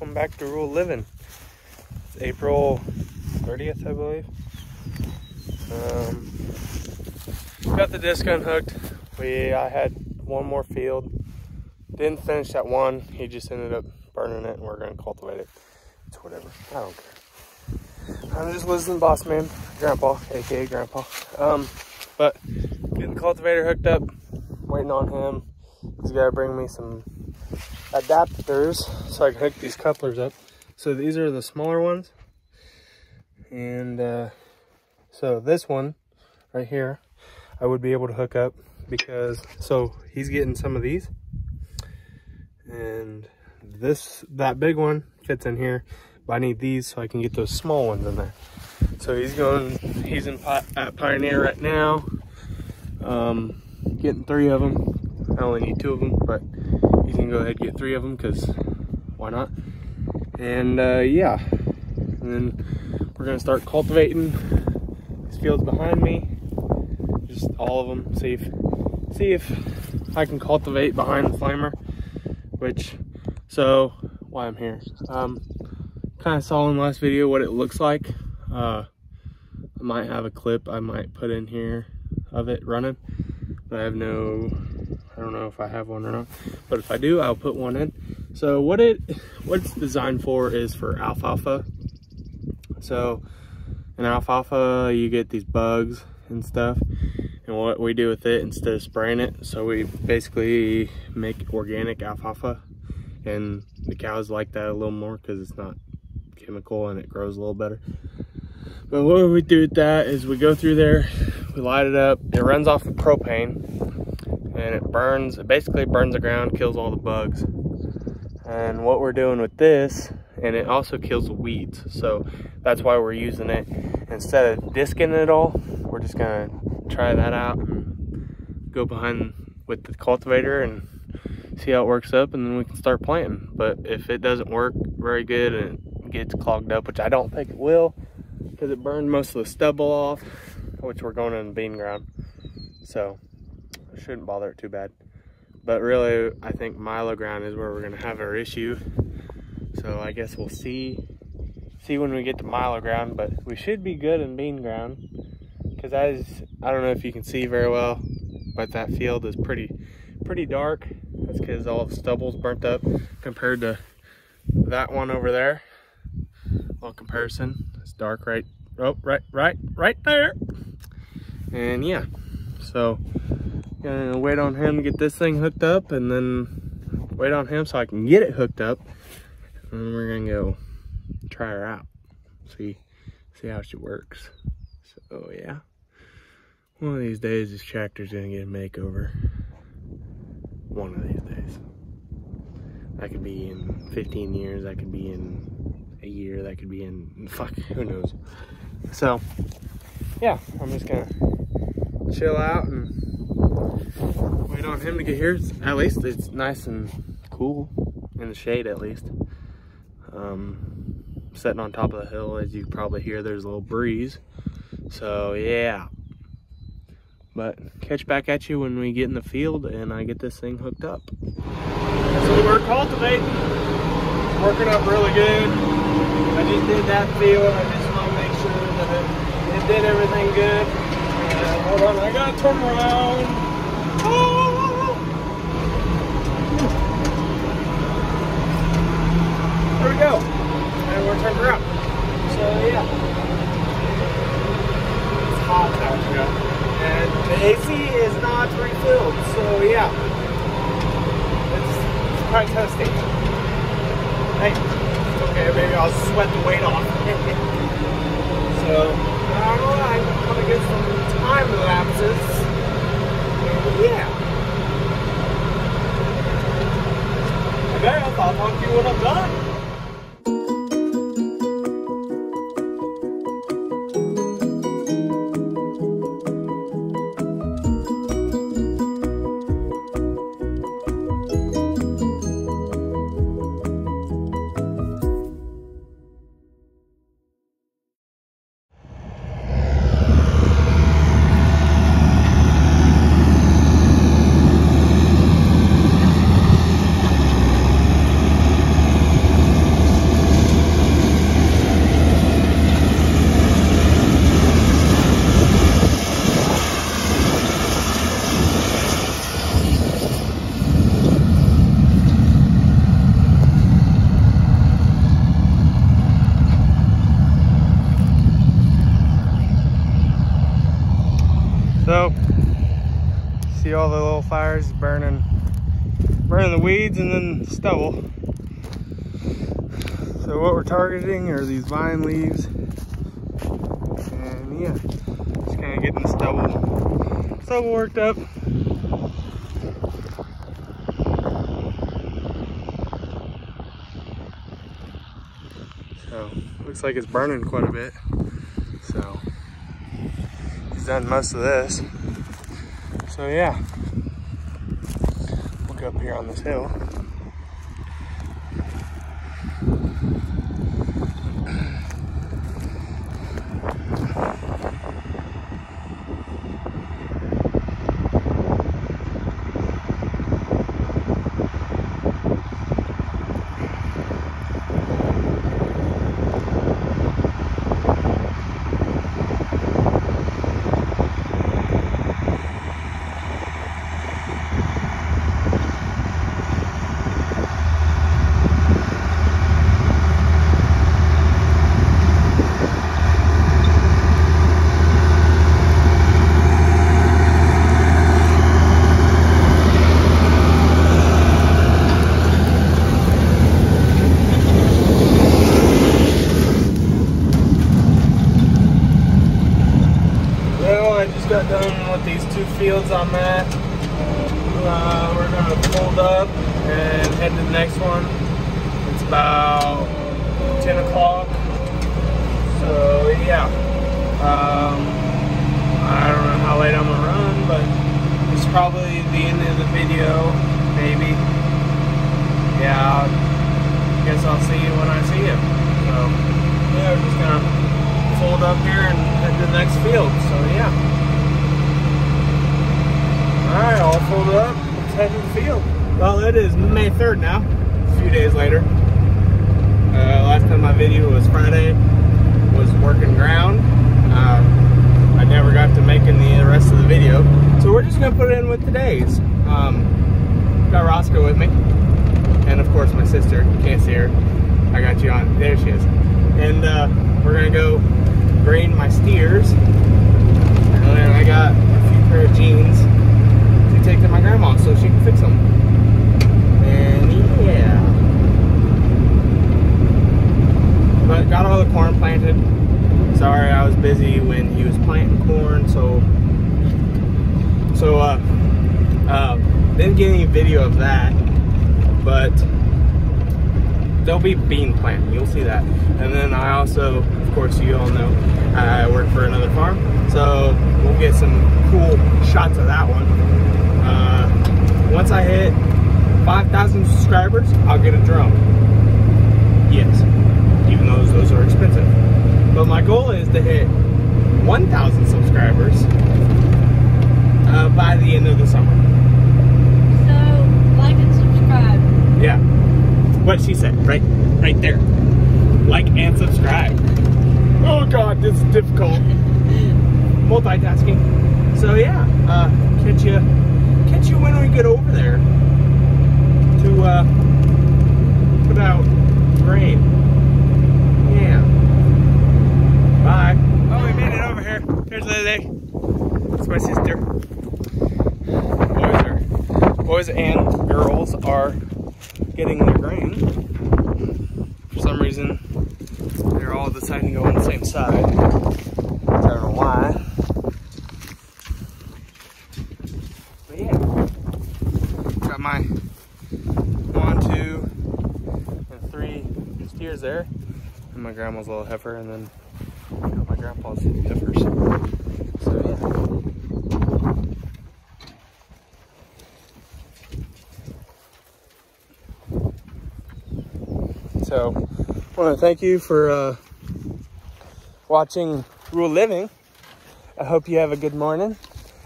welcome back to Rural Living. It's April 30th, I believe. Um, got the disc unhooked. We I had one more field. Didn't finish that one. He just ended up burning it, and we're gonna cultivate it. It's whatever. I don't care. I'm just listening boss man, grandpa, aka grandpa. Um, but getting the cultivator hooked up, waiting on him. He's got to bring me some adapters so I can hook these couplers up. So these are the smaller ones. And uh, so this one right here, I would be able to hook up because, so he's getting some of these. And this, that big one fits in here, but I need these so I can get those small ones in there. So he's going, he's in at Pioneer right now, um, getting three of them. I only need two of them, but he's gonna go ahead and get three of them because why not? And uh, yeah, and then we're gonna start cultivating these fields behind me, just all of them. See if see if I can cultivate behind the flamer, which so why I'm here. Um, kind of saw in the last video what it looks like. Uh, I might have a clip I might put in here of it running, but I have no I don't know if I have one or not, but if I do, I'll put one in. So what it what it's designed for is for alfalfa. So in alfalfa, you get these bugs and stuff. And what we do with it, instead of spraying it, so we basically make organic alfalfa. And the cows like that a little more because it's not chemical and it grows a little better. But what we do with that is we go through there, we light it up, it runs off of propane and it burns, it basically burns the ground, kills all the bugs. And what we're doing with this, and it also kills the weeds. So that's why we're using it. Instead of disking it all, we're just gonna try that out and go behind with the cultivator and see how it works up and then we can start planting. But if it doesn't work very good and it gets clogged up, which I don't think it will, because it burned most of the stubble off, which we're going in the bean ground. So shouldn't bother it too bad. But really, I think milo ground is where we're gonna have our issue. So I guess we'll see see when we get to milo ground, but we should be good in bean ground. Cause as I don't know if you can see very well, but that field is pretty pretty dark. That's because all the stubble's burnt up compared to that one over there. Little comparison. It's dark right oh right right right there. And yeah, so Gonna wait on him to get this thing hooked up and then wait on him so I can get it hooked up. And we're gonna go try her out. See, see how she works. So yeah. One of these days this tractor's gonna get a makeover. One of these days. That could be in 15 years, that could be in a year, that could be in, fuck, who knows. So, yeah, I'm just gonna chill out and wait on him to get here. At least it's nice and cool in the shade at least. Um, sitting on top of the hill, as you probably hear, there's a little breeze. So yeah. But catch back at you when we get in the field and I get this thing hooked up. So we're cultivating. Working up really good. I just did that field. I just want to make sure that it, it did everything good. Hold on, I gotta turn around. There we go. And we're turned around. So yeah. It's hot out here. And the AC is not refilled. So yeah. It's, it's quite toasty. Hey, okay, maybe I'll sweat the weight off. so, I'm gonna get some time lapses yeah. Guess I'll talk to you when I'm done. See all the little fires burning, burning the weeds and then the stubble. So what we're targeting are these vine leaves. And yeah, just kind of getting the stubble, stubble worked up. So looks like it's burning quite a bit. So he's done most of this. So yeah, look up here on this hill. got done with these two fields I'm at. Uh, we're gonna fold up and head to the next one. It's about 10 o'clock. So yeah. Um, I don't know how late I'm gonna run, but it's probably the end of the video, maybe. Yeah, I guess I'll see you when I see you. So yeah, we're just gonna fold up here and head to the next field. So yeah. Alright, all folded up. Let's head to the field. Well, it is May 3rd now, a few days later. Uh, last time my video was Friday, was working ground. Uh, I never got to making the rest of the video. So we're just gonna put it in with today's. Um, got Roscoe with me. And of course my sister, you can't see her. I got you on, there she is. And uh, we're gonna go grain my steers. And then I got a few pair of jeans take to my grandma so she can fix them. And yeah. But got all the corn planted. Sorry, I was busy when he was planting corn, so so uh, uh didn't get any video of that, but there'll be bean planting. You'll see that. And then I also, of course, you all know, I work for another farm, so we'll get some cool shots of that one. Uh, once I hit 5,000 subscribers, I'll get a drone. Yes, even though those are expensive. But my goal is to hit 1,000 subscribers uh, by the end of the summer. So, like and subscribe. Yeah. What she said, right, right there. Like and subscribe. Oh God, this is difficult. Multitasking. So yeah, uh, catch you catch you when we get over there to uh, put out grain. Yeah. Bye. Oh, we made it over here. There's Lily. That's my sister. Boys are, boys and girls are getting their grain. For some reason, they're all deciding to go on the same side. I don't know why. My one, two, and three steers there. And my grandma's little heifer, and then my grandpa's heifers. So yeah. So, I want to thank you for uh, watching Rural Living. I hope you have a good morning,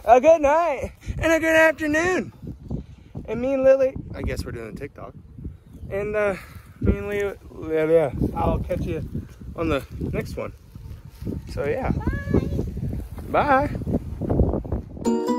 a good night, and a good afternoon. And me and Lily, I guess we're doing a TikTok. And uh, me and Lily, yeah, I'll catch you on the next one. So yeah. Bye. Bye.